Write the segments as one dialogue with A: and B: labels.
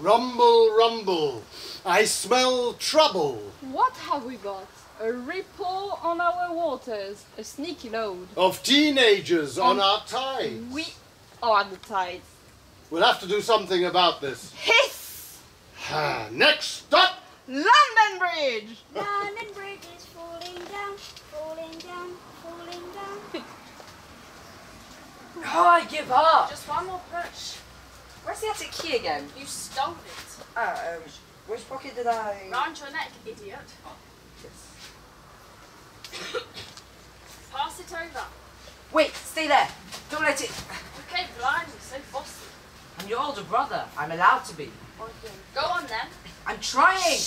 A: Rumble, rumble, I smell trouble.
B: What have we got? A ripple on our waters, a sneaky load.
A: Of teenagers on our tides.
B: We are the tides.
A: We'll have to do something about this.
B: Hiss!
A: Next stop!
B: London Bridge!
C: London Bridge is falling down, falling down, falling down.
D: Oh, I give up.
E: Just one more push.
D: Where's the attic key again?
E: You stole it.
D: Uh, um, which pocket did I?
E: Round your neck, idiot. Yes. Pass it over.
D: Wait, stay there. Don't let it.
E: Okay, blind, you're so bossy.
D: I'm your older brother. I'm allowed to be.
E: Go on then.
D: I'm trying.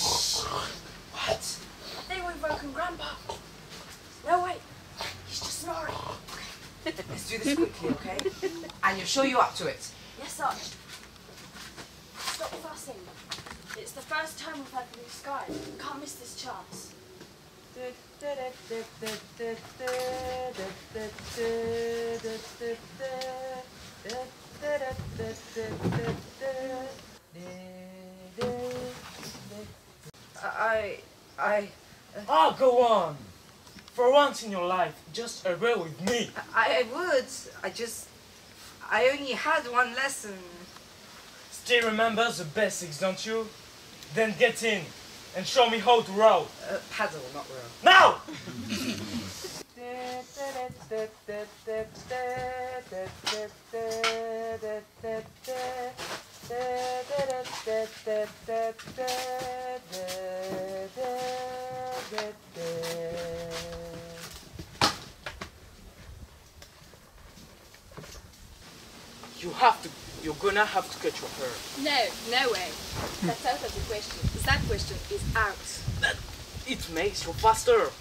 D: what?
E: I think we've woken Grandpa. No, wait. He's just snoring.
D: Let's do this quickly, okay? and you're sure you're up to it?
E: Yes, sir. Stop fussing. It's the first time we've had blue skies. We can't miss this chance.
D: I, I,
F: Oh, go on. For once in your life, just agree with me.
D: I, I would. I just, I only had one lesson.
F: Still remember the basics, don't you? Then get in and show me how to row.
D: Uh, paddle, not row.
F: Now! You have to, you're gonna have to cut your hair.
B: No, no way. That's out of the question. That question is out.
F: It makes you faster.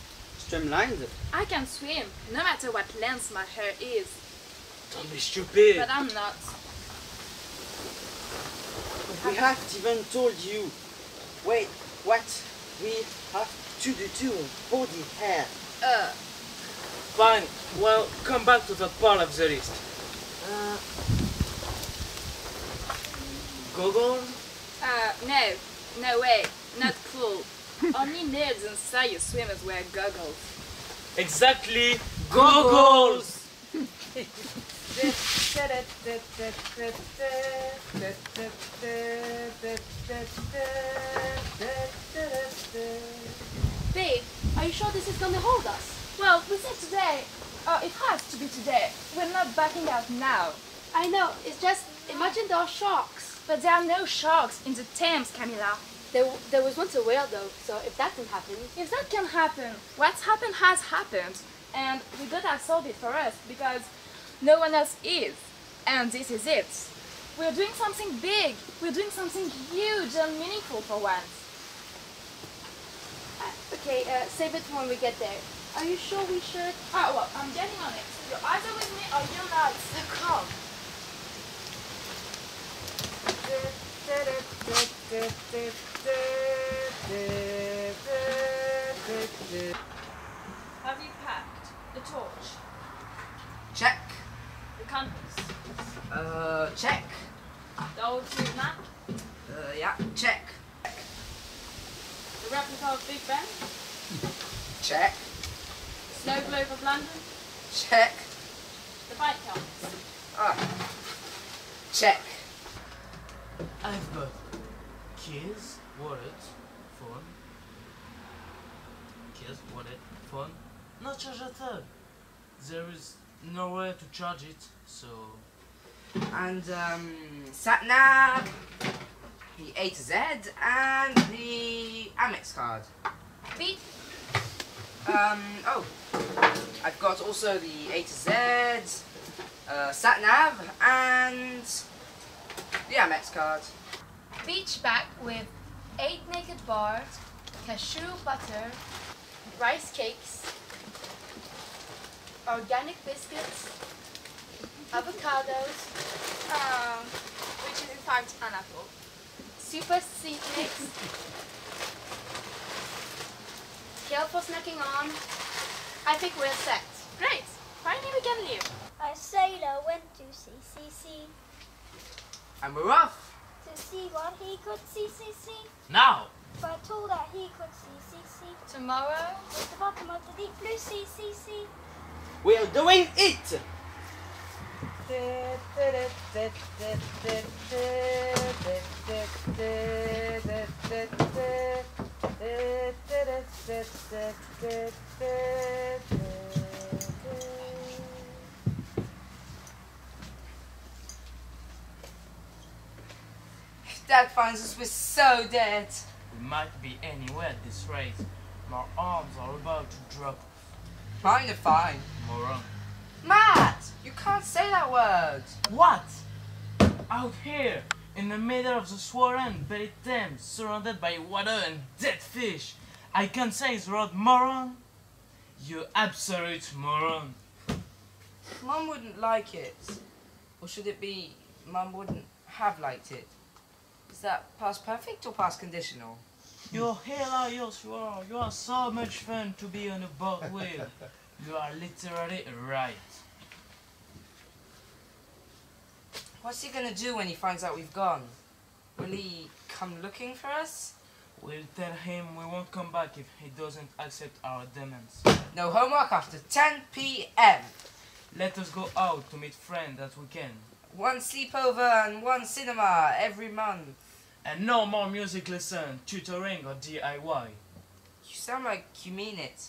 G: Streamlined.
B: I can swim, no matter what length my hair is.
F: Don't be stupid.
B: But I'm not.
G: We haven't even told you. Wait, what? We have to do to hold the hair.
B: Uh,
F: Fine. Well, come back to that part of the list.
G: Uh,
F: Goggles?
B: uh, no, no way. Not cool. Only nerds and serious swimmers wear goggles.
F: Exactly. Goggles.
C: Babe, are you sure this is gonna hold us?
B: Well, we said today. Oh, it has to be today. We're not backing out now.
C: I know, it's just, imagine there are sharks.
B: But there are no sharks in the Thames, Camilla.
C: There, there was once a whale though, so if that can happen.
B: If that can happen, what's happened has happened. And we gotta solve it for us because no one else is. And this is it. We're doing something big. We're doing something huge and meaningful for once.
C: Uh, okay, uh, save it for when we get there. Are you sure we should?
B: Oh, well, I'm getting on it. You're either with me or you're not. So come. Have you packed the torch,
D: Check.
B: the compass,
D: Uh, check.
B: the old tube map,
D: Uh, yeah, check.
B: the replica of Big Ben,
D: Check.
B: the snow globe of London,
D: Check.
B: the bike helmets?
D: Ah. Check.
F: I've got keys, wallet, phone. Keys, wallet, phone. No charger third. There is nowhere to charge it, so
D: And um, sat nav, the A to Z, and the Amex card.
C: Beat.
D: Um, oh, I've got also the A to Z, uh, sat nav, and the Amex card.
B: Beach bag with eight naked bars, cashew butter, rice cakes, organic biscuits, avocados, um, which is in fact an apple. Super C mix.
C: Kill for snacking on. I think we're set.
B: Great. Finally we can leave.
C: A sailor went to sea, sea, sea,
D: And we're off.
C: To see what he could see, see, see.
F: Now!
C: But all that he could see, see, see,
B: Tomorrow
C: was the bottom of the deep blue sea, sea, sea.
G: We're doing it!
D: Dad finds us, we're so dead.
F: We might be anywhere at this rate. My arms are about to drop.
D: Mine are fine.
F: Moron.
D: Matt, you can't say that word.
F: What? Out here, in the middle of the swollen belly Thames, surrounded by water and dead fish, I can't say the word moron? You absolute moron.
D: Mum wouldn't like it. Or should it be Mum wouldn't have liked it? Is that past perfect or past conditional?
F: You're hilarious, you are. You are so much fun to be on a boat with. You are literally right.
D: What's he gonna do when he finds out we've gone? Will he come looking for us?
F: We'll tell him we won't come back if he doesn't accept our demands.
D: No homework after 10 p.m.
F: Let us go out to meet friends that we can.
D: One sleepover and one cinema every month.
F: And no more music lesson, tutoring or DIY.
D: You sound like you mean it.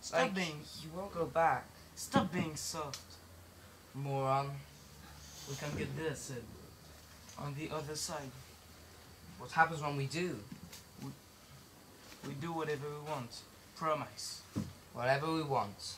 F: Stop
D: like
F: being
D: you won't go back.
F: stop being soft.
D: Moron.
F: We can get there, Sid. On the other side.
D: What happens when we do?
F: We do whatever we want. Promise.
D: Whatever we want.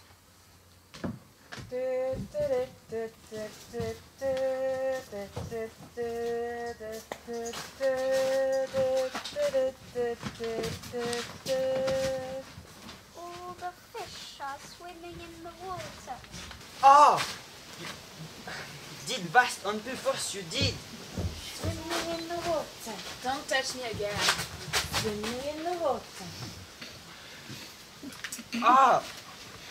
C: All the fish are swimming in the water.
G: Ah! You did vast on purpose, you did!
C: Swimming in the water.
B: Don't touch me again.
C: Swimming in the water.
G: Ah!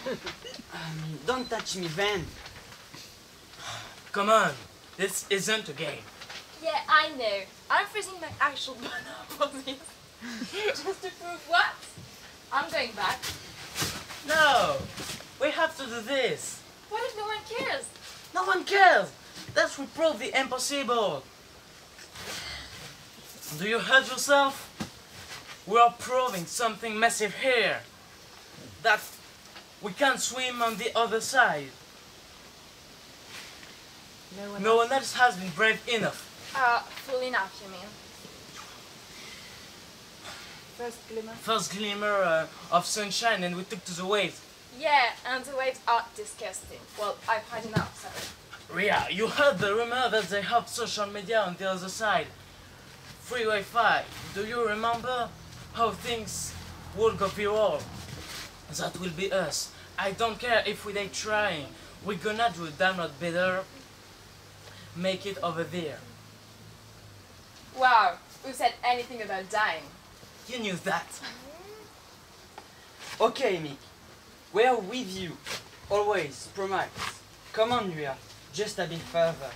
G: Um, don't touch me, Van.
F: Come on. This isn't a game.
B: Yeah, I know. I'm freezing my actual banana for this. Just to prove what? I'm going back.
F: No! We have to do this.
B: What if no one cares?
F: No one cares. That will prove the impossible. Do you hurt yourself? We are proving something massive here. That we can't swim on the other side. No one else has been brave enough.
B: Uh, full enough, you mean?
D: First glimmer.
F: First glimmer uh, of sunshine and we took to the waves.
B: Yeah, and the waves are disgusting. Well, I've had enough, sorry.
F: Ria, you heard the rumor that they have social media on the other side. Free Wi-Fi. Do you remember how things would go viral? That will be us. I don't care if we ain't trying. We're gonna do damn not better. Make it over there.
B: Wow, who said anything about dying?
F: You knew that.
G: Okay, Mick. We're with you. Always, promise. Come on, Ria. Just a bit further.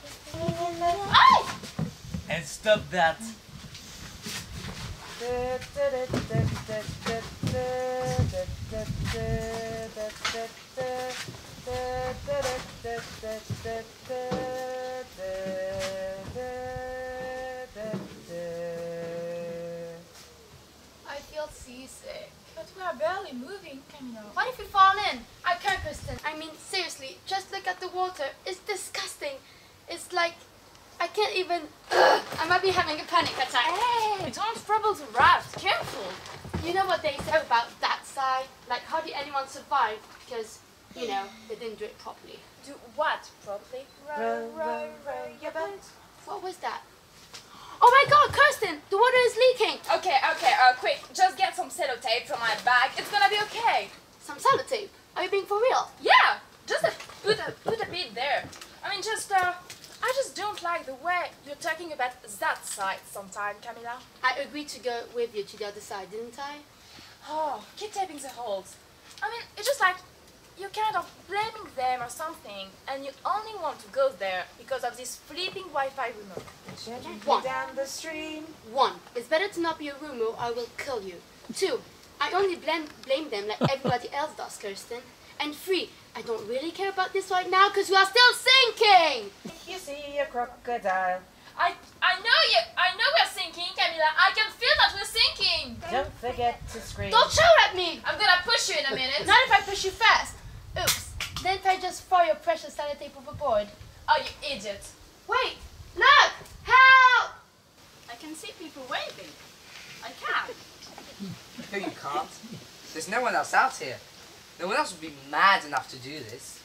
F: And stop that.
B: I feel seasick. But we are barely moving, Camino. What if we fall in? I can't, Kirsten.
H: I mean, seriously, just look at the water. It's disgusting. It's like I can't even. Ugh, I might be having a panic attack.
B: Hey, don't trouble the raft. Careful.
H: You know what they say about that side? Like, how did anyone survive? Because, you know, they didn't do it properly.
B: Do what properly? Row, row, row your boat.
H: What was that? Oh my god, Kirsten! The water is leaking!
B: Okay, okay, uh, quick. Just get some sellotape from my bag. It's gonna be okay.
H: Some sellotape. Are you being for real?
B: Yeah, just a, put a put a bit there. I mean, just uh, I just don't like the way you're talking about that side sometimes, Camilla.
H: I agreed to go with you to the other side, didn't I?
B: Oh, keep taping the holes. I mean, it's just like you're kind of blaming them or something, and you only want to go there because of this flipping Wi-Fi remote.
H: One.
D: Down the stream.
H: One, it's better to not be a rumor or I will kill you. Two, I only blame, blame them like everybody else does, Kirsten. And three, I don't really care about this right now because we are still sinking!
D: You see a crocodile.
B: I I know you. I know we're sinking, Camilla. I can feel that we're sinking.
D: Don't forget to scream.
H: Don't shout at me!
B: I'm gonna push you in a minute.
H: Not if I push you fast! Oops, then if I just throw your precious sellotape overboard.
B: Oh, you idiot.
H: Wait! Look! Help!
E: I can see people waving. I can.
D: No, you can't. There's no one else out here. No one else would be mad enough to do this.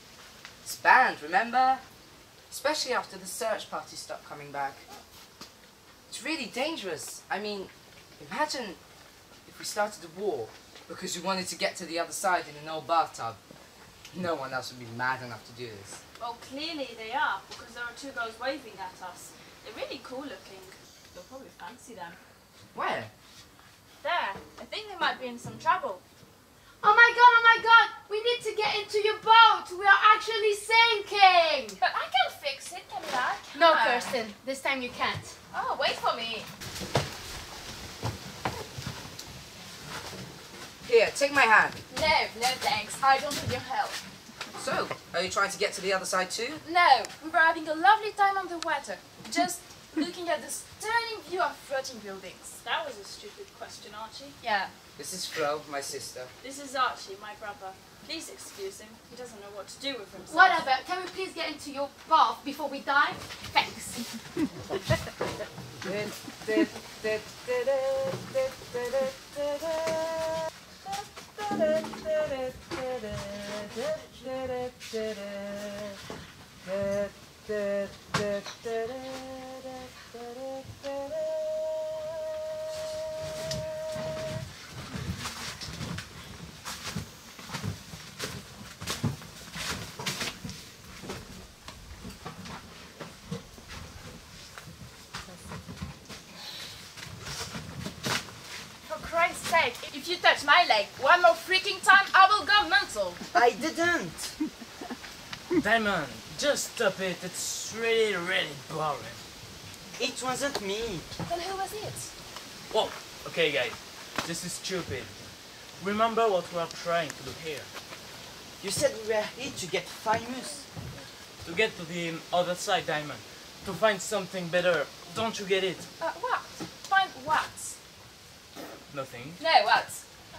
D: It's banned, remember? Especially after the search party stopped coming back. It's really dangerous. I mean, imagine if we started a war because we wanted to get to the other side in an old bathtub. No one else would be mad enough to do this.
E: Well, clearly they are, because there are two girls waving at us. They're really cool looking. You'll probably fancy them.
D: Where?
B: There. I think they might be in some trouble.
H: Oh my god, oh my god! We need to get into your boat! We are actually sinking!
B: But I can fix it, Camilla. I
H: No,
B: can.
H: Kirsten, this time you can't.
B: Oh, wait for me.
D: Here, take my hand.
B: No, no thanks. I don't need your help.
D: So, are you trying to get to the other side too?
B: No, we were having a lovely time on the water. Just looking at the stunning view of floating buildings.
E: That was a stupid question, Archie.
B: Yeah.
D: This is Flo, my sister.
E: This is Archie, my brother. Please excuse him. He doesn't know what to do with himself.
H: Whatever, can we please get into your bath before we die? Thanks.
B: For Christ's sake, if you touch my leg one more freaking time, I will go mental.
G: I didn't.
F: Diamond, just stop it. It's really, really boring.
G: It wasn't me.
B: Then who was it?
F: Whoa, okay guys, this is stupid. Remember what we are trying to do here.
G: You said we were here to get famous.
F: To get to the other side, Diamond. To find something better. Don't you get it?
B: Uh, what? Find what?
F: Nothing.
B: No, what?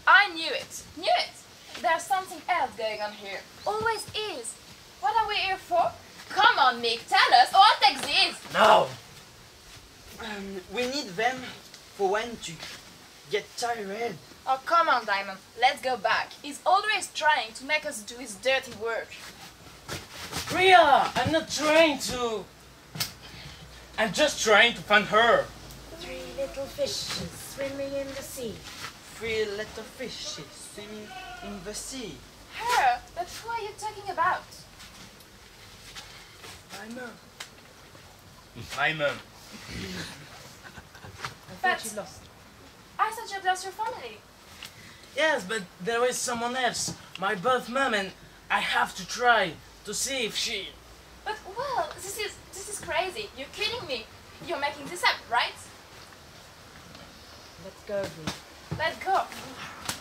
B: I knew it. Knew it. There's something else going on here. Always is. What are we here for? Come on, Mick, tell us, What I'll this.
F: No!
G: Um, we need them for when to get tired.
B: Oh, come on, Diamond. Let's go back. He's always trying to make us do his dirty work.
F: Ria, I'm not trying to. I'm just trying to find her.
I: Three little fishes swimming in the sea.
G: Three little fishes swimming in the sea.
B: Her? But who are you talking about?
F: Diamond. Diamond.
B: But I thought you'd lost your family.
F: Yes, but there is someone else. My birth mom, and I have to try to see if she.
B: But well, this is this is crazy. You're kidding me. You're making this up, right?
I: Let's go, Vee.
B: Let's go.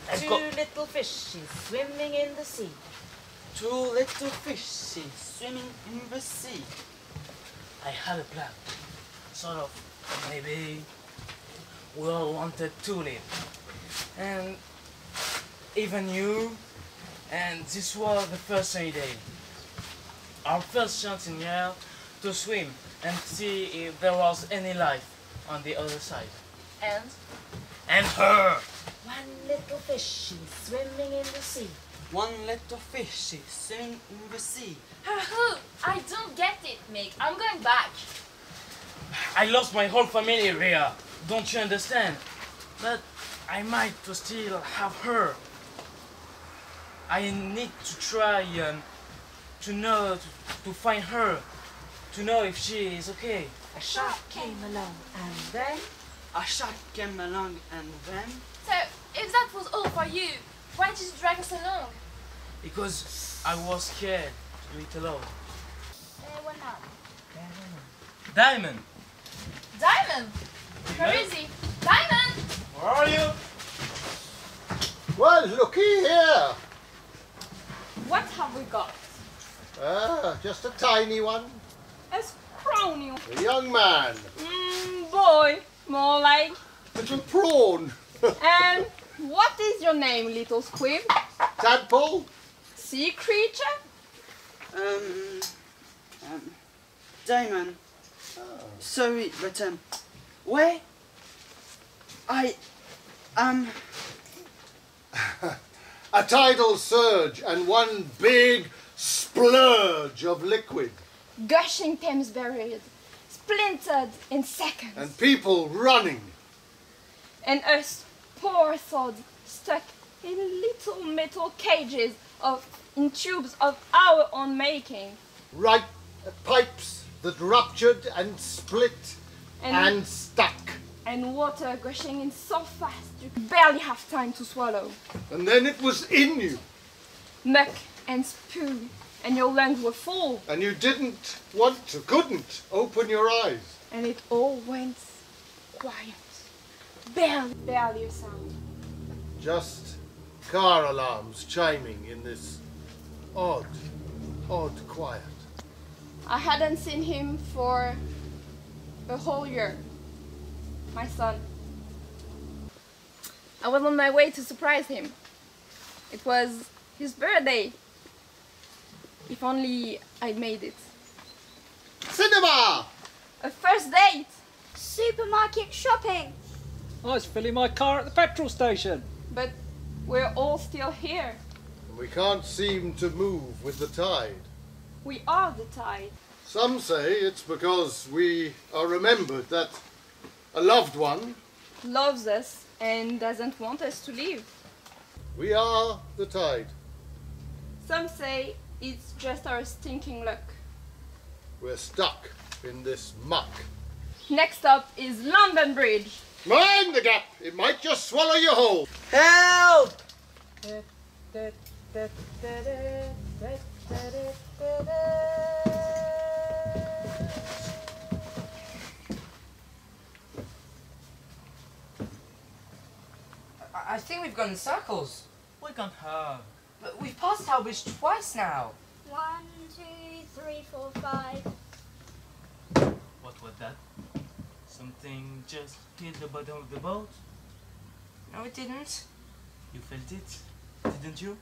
F: Let's
I: Two
F: go.
I: little fishes swimming in the sea.
G: Two little fishes swimming in the sea.
F: I have a plan. Sort of. Maybe we all wanted to live. And even you. And this was the first idea. Our first chance in here to swim and see if there was any life on the other side.
B: And
F: And her!
I: One little fishy swimming in the sea.
G: One little fish is swimming in the sea.
B: her who? I don't get it, Mick. I'm going back.
F: I lost my whole family, Ria. Don't you understand? But I might to still have her. I need to try um, to know to, to find her. to know if she is okay.
I: A shark came along and then
G: A shark came along and then
J: So, if that was all for you, why did you drag us along?
F: Because I was scared to do it alone.
C: There were none.
F: Diamond!
J: Diamond! Where is he? Diamond!
F: Where are you?
A: Well, looky here.
J: What have we got?
A: Ah, just a tiny one.
J: A scrawny.
A: A young man.
J: Mmm, boy. More like.
A: Little prawn.
J: And what is your name, little squib?
A: Tadpole.
J: Sea creature?
G: um, um Diamond. Sorry, but um, where? I um
A: A tidal surge and one big splurge of liquid.
J: Gushing Thames buried. Splintered in seconds.
A: And people running.
J: and us poor sods stuck in little metal cages of in tubes of our own making
A: Right pipes that ruptured and split
J: and,
A: and stuck.
J: and water gushing in so fast you barely have time to swallow
A: And then it was in you.
J: muck and spew and your lungs were full
A: And you didn't want to, couldn't open your eyes.
J: and it all went quiet barely barely a sound
A: Just car alarms chiming in this odd, odd quiet.
J: I hadn't seen him for a whole year. My son. I was on my way to surprise him. It was his birthday. If only I'd made it.
A: Cinema!
J: A first date!
C: Supermarket shopping.
K: I was filling my car at the petrol station.
J: But we're all still here.
A: We can't seem to move with the tide.
J: We are the tide.
A: Some say it's because we are remembered that a loved one,
J: Loves us and doesn't want us to leave.
A: we are the tide.
J: Some say it's just our stinking luck.
A: We're stuck in this muck.
J: Next up is London Bridge.
A: Mind the gap! It might just swallow you whole.
G: help!
D: I, I think we've gone in circles.
F: We've gone have.
D: But we've passed our bridge twice now.
C: One, two, three, four, five.
F: What was that? Something just hit the bottom of the boat?
D: No, it didn't.
F: You felt it? Didn't you?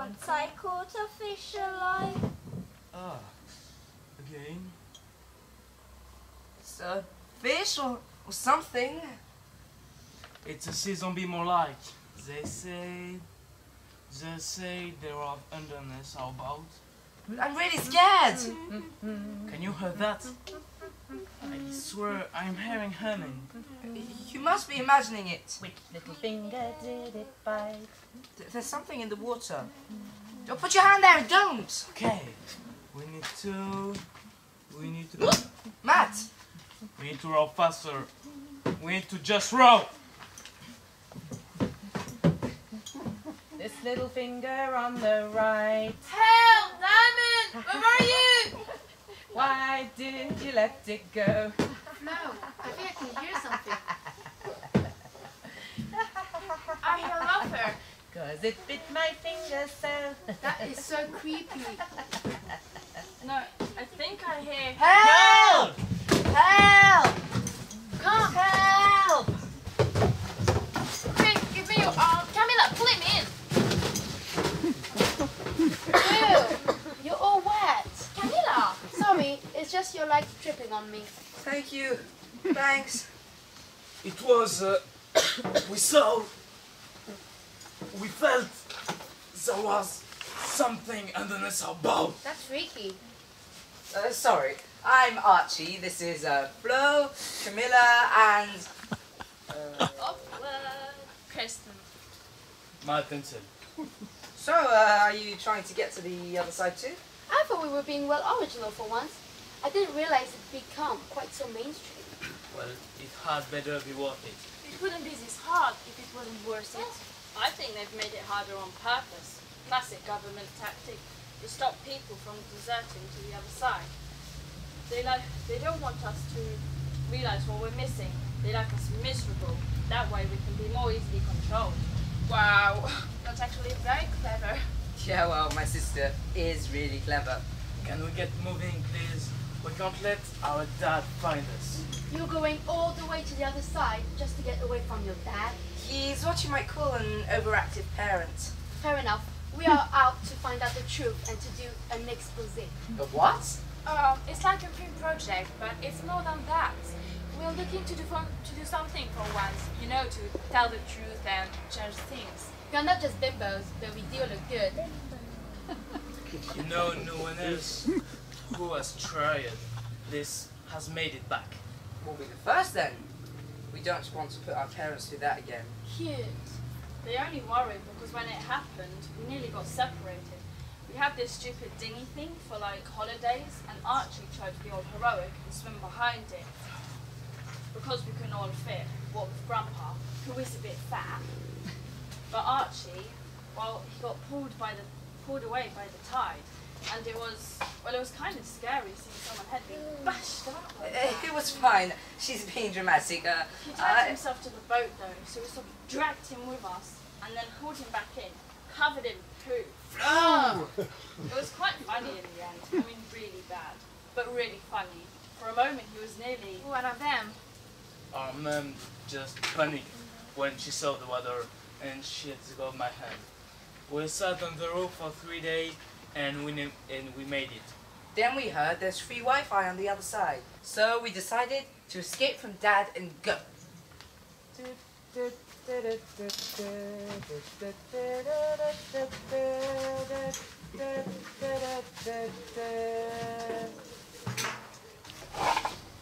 C: Once I caught a fish alive.
F: Ah. Again?
D: It's a fish or, or something.
F: It's a sea zombie more like. They say. They say there are underness our boat.
D: I'm really mm-hmm. scared. Mm-hmm.
F: Can you hear that? Mm-hmm. I swear I'm hearing humming.
D: You must be imagining it.
I: which little finger did it bite?
D: Th- There's something in the water. Don't put your hand there. Don't.
F: Okay. We need to. We need to.
D: Matt.
F: We need to row faster. We need to just row.
I: This little finger on the right.
J: Help! Diamond! Where are you?
I: Why didn't you let it go?
H: No, I think I can hear something.
J: I hear laughter.
I: Cause it bit my finger so.
H: That is so creepy.
J: No, I think I hear.
D: Help! Help!
J: Come!
D: Help!
J: Quick, give me your arm. Camilla, pull him in.
H: Ew, you're all wet.
J: Camilla!
H: Sorry, it's just your leg tripping on me.
D: Thank you. Thanks.
F: It was. Uh, we saw. We felt there was something underneath our boat.
H: That's freaky.
D: Uh, sorry. I'm Archie. This is uh, Flo, Camilla, and
J: Oh, uh, Kirsten.
F: My pencil.
D: so. Uh, are you trying to get to the other side too?
H: I thought we were being well original for once. I didn't realize it'd become quite so mainstream.
F: Well, it had better be worth it.
B: It wouldn't be this hard if it wasn't worth it.
E: I think they've made it harder on purpose. Classic government tactic to stop people from deserting to the other side. They like they don't want us to realize what we're missing. They like us miserable. That way we can be more easily controlled.
B: Wow, that's actually very clever.
D: Yeah, well, my sister is really clever.
F: Can we get moving, please? We can't let our dad find us.
H: You're going all the way to the other side just to get away from your dad?
D: He's what you might call an overactive parent.
H: Fair enough. We are out to find out the truth and to do an expose.
D: A what?
B: Um, it's like a film project, but it's more than that. We're looking to do fun, to do something for once, you know, to tell the truth and change things.
H: We are not just bimbos, but we do look good.
F: You know, no one else who has tried this has made it back.
D: We'll be the first then. We don't want to put our parents through that again.
H: Cute.
E: They only worried because when it happened, we nearly got separated. We had this stupid dinghy thing for like holidays, and Archie tried to be all heroic and swim behind it. Because we couldn't all fit, what with Grandpa, who is a bit fat. But Archie, well, he got pulled by the pulled away by the tide, and it was well, it was kind of scary seeing someone head being bashed up. Like that.
D: It was fine. She's being dramatic. Uh,
E: He tied
D: I-
E: himself to the boat though, so we sort of dragged him with us and then pulled him back in, covered in with poo. It was quite funny in the end. I mean, really bad, but really funny. For a moment, he was nearly.
B: One of them.
F: Our mum just panicked when she saw the water and she had to go my hand. We sat on the roof for three days and we ne- and we made it.
D: Then we heard there's free Wi-Fi on the other side. So we decided to escape from Dad and go.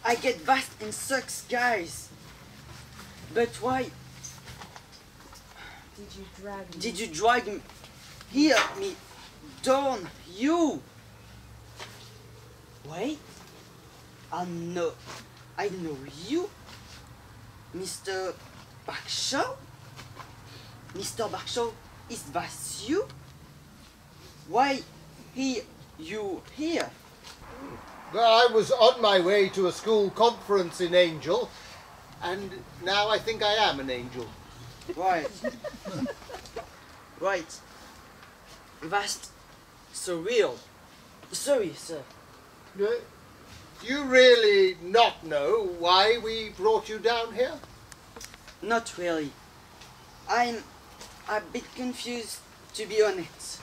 G: I get vast and sucks, guys. But why
I: Did you drag me?
G: did you drag me here, me down, you? Wait, I know, I know you, Mr. Bakshaw. Mr. Bakshaw, is that you? Why he, you here?
A: Well, I was on my way to a school conference in Angel, and now I think I am an angel.
G: Right. right. That's surreal. Sorry, sir.
A: Do you really not know why we brought you down here?
G: Not really. I'm a bit confused, to be honest.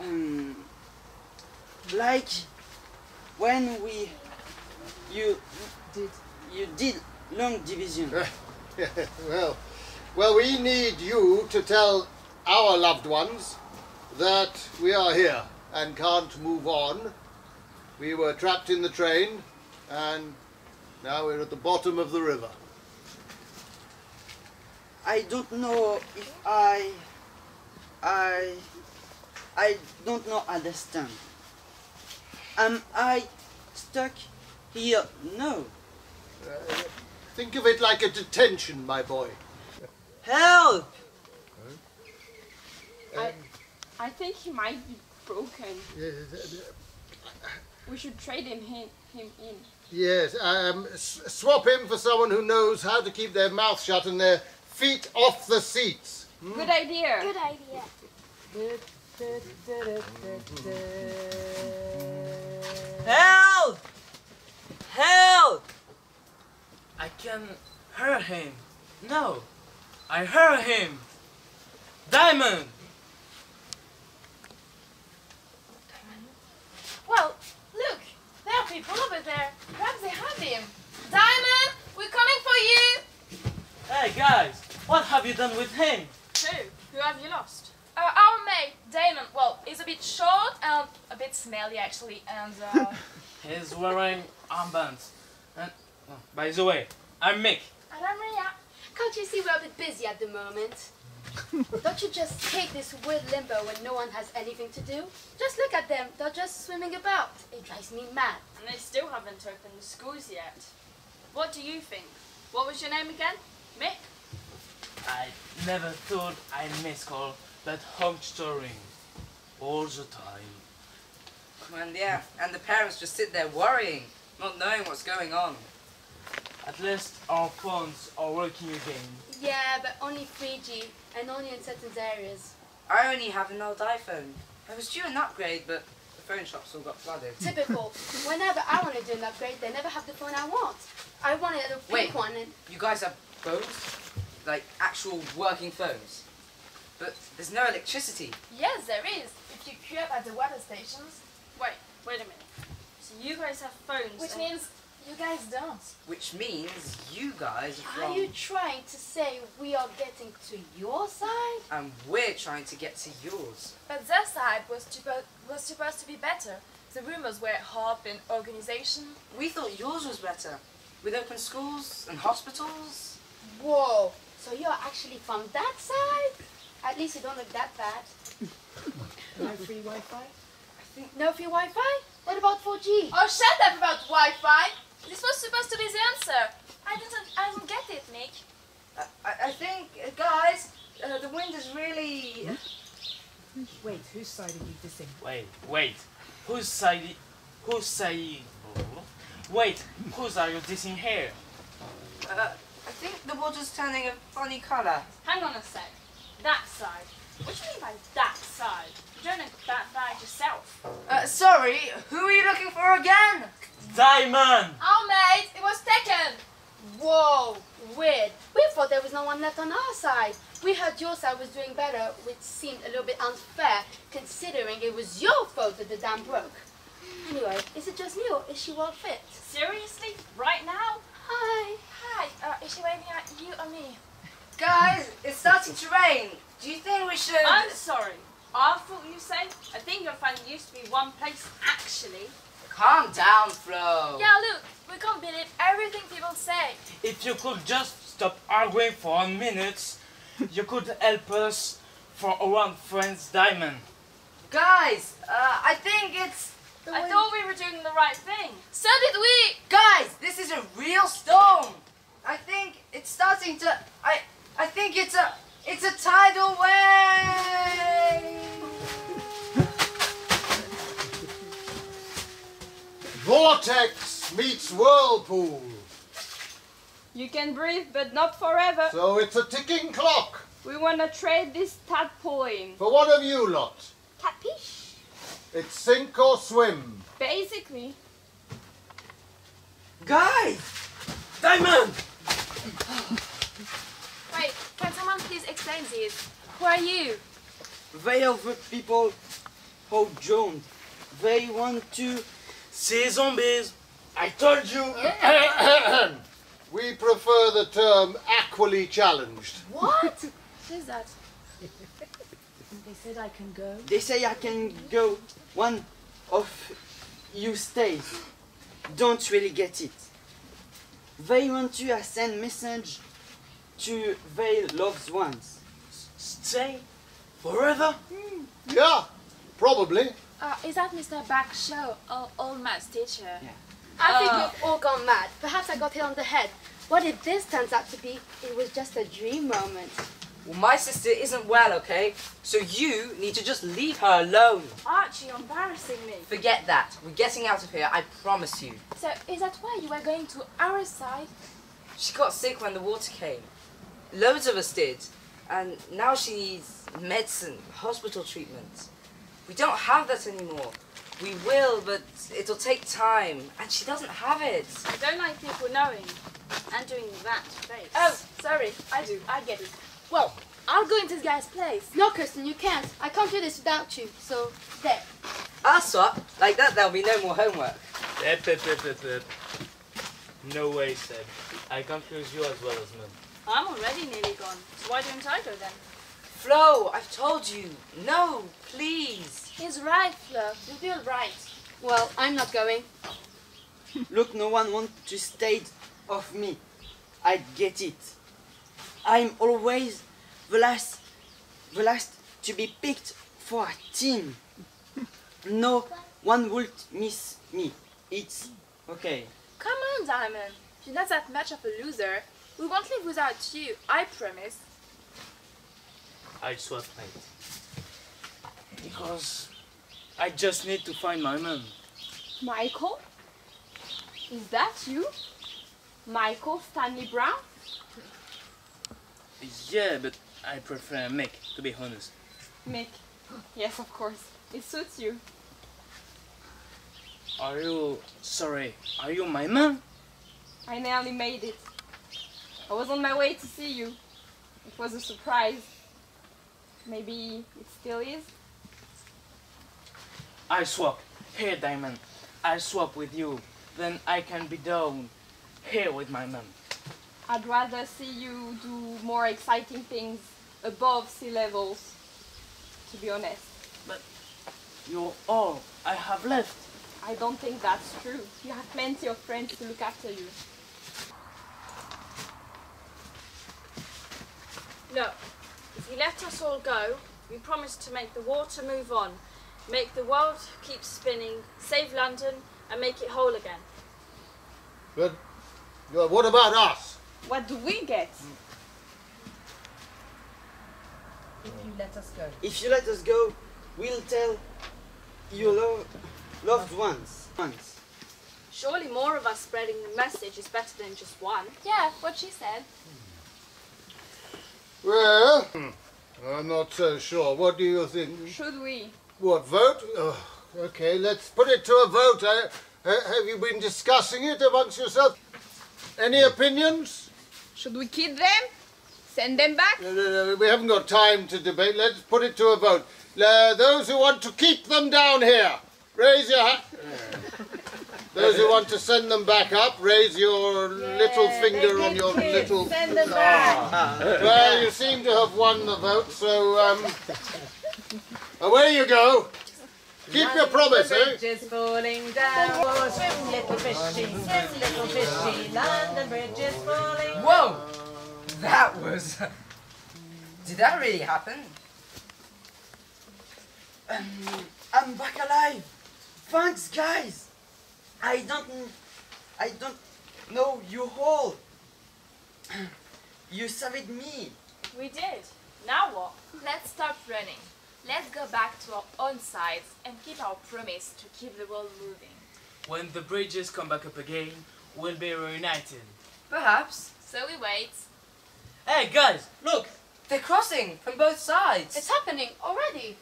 G: Um, like when we, you did, you did long division.
A: well, well, we need you to tell our loved ones that we are here and can't move on. We were trapped in the train, and now we're at the bottom of the river.
G: I don't know if I, I, I don't know understand. Am I stuck here? No.
A: Uh, think of it like a detention, my boy.
G: Help!
E: I, I think he might be broken. We should trade him him, him in.
A: Yes, um, swap him for someone who knows how to keep their mouth shut and their feet off the seats. Hmm?
B: Good idea.
C: Good idea.
G: Help! Help!
F: I can hear him. No, I hear him. Diamond!
B: Well, look, there are people over there. Perhaps they have him. Diamond, we're coming for you.
F: Hey guys, what have you done with him?
E: Who? Who have you lost?
B: Uh, our mate, Damon. Well, he's a bit short and a bit smelly actually, and uh,
F: He's wearing armbands. And oh, by the way, I'm Mick.
B: and I'm Ria.
H: Can't you see we're a bit busy at the moment? Don't you just hate this weird limbo when no one has anything to do? Just look at them. They're just swimming about. It drives me mad.
E: And they still haven't opened the schools yet. What do you think? What was your name again? Mick?
F: I never thought I'd miss call that homeschooling all the time.
D: And yeah, and the parents just sit there worrying, not knowing what's going on.
F: At least our phones are working again.
H: Yeah, but only 3G and only in certain areas.
D: I only have an old iPhone. I was due an upgrade, but the phone shops all got flooded.
H: Typical. Whenever I want to do an upgrade, they never have the phone I want. I wanted a pink
D: Wait.
H: one and
D: You guys have phones? Like actual working phones? But there's no electricity.
B: Yes, there is. If you queue up at the water stations,
E: Wait, wait a minute. So you guys have phones
B: which
E: and-
B: means you guys don't.
D: Which means you guys are
H: are you trying to say we are getting to your side?
D: And we're trying to get to yours.
B: But their side was, suppo- was supposed to be better. The rumors were hope and organization.
D: We thought yours was better. With open schools and hospitals.
H: Whoa. So you're actually from that side? At least you don't look that bad.
I: No free Wi-Fi?
H: No free Wi-Fi? What about 4G?
B: Oh, shut up about Wi-Fi! This was supposed to be the answer. I didn't, I didn't get it, Nick.
D: I, I I think, uh, guys, uh, the wind is really...
I: Wait, whose side are you dissing?
F: Wait, wait. Whose side? Whose side? Wait, whose are you dissing here?
D: Uh, I think the water's turning a funny colour.
E: Hang on a sec. That side. What do you mean by that side? You don't know that side yourself.
D: Uh, sorry, who are you looking for again?
F: Diamond!
B: Oh, mate, it was taken.
H: Whoa, weird. We thought there was no one left on our side. We heard your side was doing better, which seemed a little bit unfair, considering it was your fault that the dam broke. Anyway, is it just me or is she well fit?
E: Seriously? Right now?
H: Hi.
B: Hi, uh, is she waving at you or me?
D: Guys, it's starting to rain. Do you think we should...
E: I'm sorry. I thought you said. I think your family used to be one place actually.
D: Calm down, Flo.
B: Yeah, look, we can't believe everything people say.
F: If you could just stop arguing for a minute, you could help us for our friend's diamond.
D: Guys, uh, I think it's...
E: I thought we were doing the right thing.
B: So did we.
D: Guys, this is a real storm. I think it's starting to... I I think it's a... It's a tidal wave.
A: Vortex meets whirlpool.
E: You can breathe, but not forever.
A: So it's a ticking clock.
E: We want to trade this tadpole
A: For one of you lot,
H: Capiche?
A: it's sink or swim.
E: Basically.
D: Guys!
F: Diamond!
B: Wait, can someone please explain this? Who are you?
G: They are the people who joined. They want to.
F: See zombies! I told you!
A: we prefer the term aqually challenged.
H: What?
B: Who is that?
I: They said I can go.
G: They say I can go. One of you stays. Don't really get it. They want you to send message to their loved ones.
F: Stay forever?
A: Yeah, probably.
B: Uh, is that Mr. Bakshaw, old, old maths teacher? Yeah.
H: I think
D: Uh.
H: we've all gone mad. Perhaps I got hit on the head. What if this turns out to be, it was just a dream moment?
D: Well, my sister isn't well, okay? So you need to just leave her alone.
E: Archie, you're embarrassing me.
D: Forget that. We're getting out of here, I promise you.
B: So is that why you were going to our side?
D: She got sick when the water came. Loads of us did. And now she needs medicine, hospital treatment. We don't have that anymore. We will, but it'll take time. And she doesn't have it.
E: I don't like people knowing and doing that face.
B: Oh, sorry. I do. I get it. Well, I'll go into this guy's place.
H: No, Kirsten, you can't. I can't do this without you. So, there.
D: I'll swap. Like that, there'll be no more homework.
F: No way, Seb. I can't lose you as well as me.
E: I'm already nearly gone. So why don't I go then?
D: Flo, I've told you. No, please.
B: He's right, Fleur. You'll be all right.
H: Well, I'm not going.
G: Look, no one wants to stay off me. I get it. I'm always the last the last to be picked for a team. No one would miss me. It's okay.
B: Come on, Diamond. You're not that much of a loser. We won't live without you, I promise.
F: I'll swap mate. Because I just need to find my mom.
B: Michael? Is that you? Michael Stanley Brown?
F: Yeah, but I prefer Mick, to be honest.
B: Mick. Yes, of course. It suits you.
F: Are you sorry? Are you my mom?
B: I nearly made it. I was on my way to see you. It was a surprise. Maybe it still is?
F: I swap. Here, Diamond. I swap with you. Then I can be down here with my mom.
B: I'd rather see you do more exciting things above sea levels, to be honest.
F: But you're all I have left.
B: I don't think that's true. You have plenty of friends to look after you.
E: Look, if you let us all go, we promise to make the water move on, make the world keep spinning, save London, and make it whole again.
A: But well, what about us?
B: What do we get? Hmm.
D: If you let us go.
G: If you let us go, we'll tell your lo- loved ones. ones.
E: Surely more of us spreading the message is better than just one.
B: Yeah, what she said.
A: Well, hmm, I'm not so sure. What do you think?
B: Should we?
A: What, vote? Oh, okay, let's put it to a vote. Uh, ha- have you been discussing it amongst yourselves? Any opinions?
B: Should we keep them? Send them back?
A: No, no, no, we haven't got time to debate. Let's put it to a vote. Uh, those who want to keep them down here, raise your hand. Those who want to send them back up, raise your little finger on your little.
I: Send them back.
A: Well, you seem to have won the vote, so um, away you go. Keep your promise, eh?
I: Bridge is falling down. Oh, swim, little fishy, swim, little fishy. London Bridge is falling.
D: Whoa! That was. Did that really happen?
G: Um, I'm back alive. Thanks, guys. I don't, I don't know you all. You saved me.
E: We did. Now what?
B: Let's stop running. Let's go back to our own sides and keep our promise to keep the world moving.
F: When the bridges come back up again, we'll be reunited.
D: Perhaps.
B: So we wait.
F: Hey guys, look!
D: They're crossing from both sides.
H: It's happening already.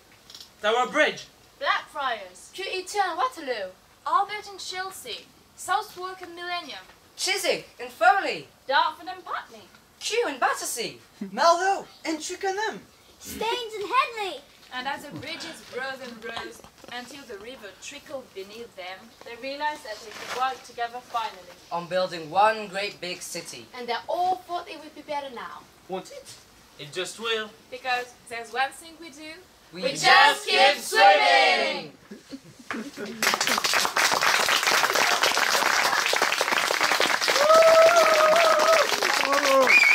F: Tower Bridge!
E: Blackfriars.
H: QE2 and Waterloo.
B: Albert and Chelsea. Southwark and Millennium.
D: Chiswick and Foley.
E: Dartford and Putney.
D: Kew and Battersea.
G: Marlow and Twickenham.
C: Staines and Henley.
B: And as the bridges rose and rose until the river trickled beneath them,
E: they realized that they could work together finally.
D: On building one great big city.
H: And they all thought it would be better now.
F: Won't it? It just will.
B: Because there's one thing we do.
D: We, we
E: just keep swimming! oh.